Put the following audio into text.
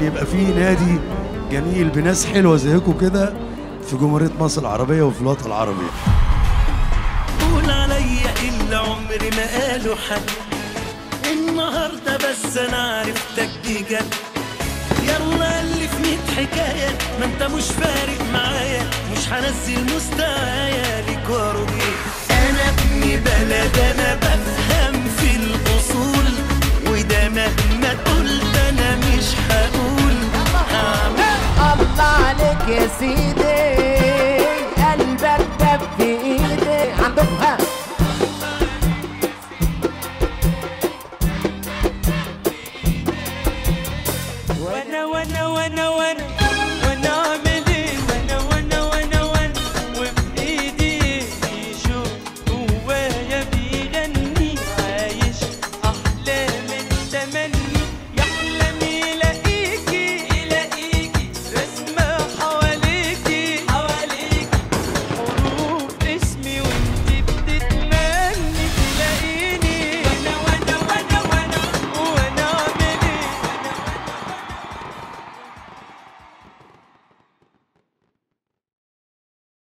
يبقى فيه نادي جميل بناس حلوة زيكم كده في جمهورية مصر العربية وفي الوطن العربي. قول عليا اللي عمري ما قالوا حد؟ النهارده بس أنا عرفتك بجد يلا ألف ميت حكاية ما أنت مش فارق معايا. مش هنزل مستوايا ليك وأرضيك. يا سيدي قلبك دب في إيدي. عندكم ها؟ وأنا وأنا وأنا وأنا وأنا اعمل إيه وأنا وأنا وأنا وأنا وبايدي بيشوف جوايا بيغني عايش احلام التمني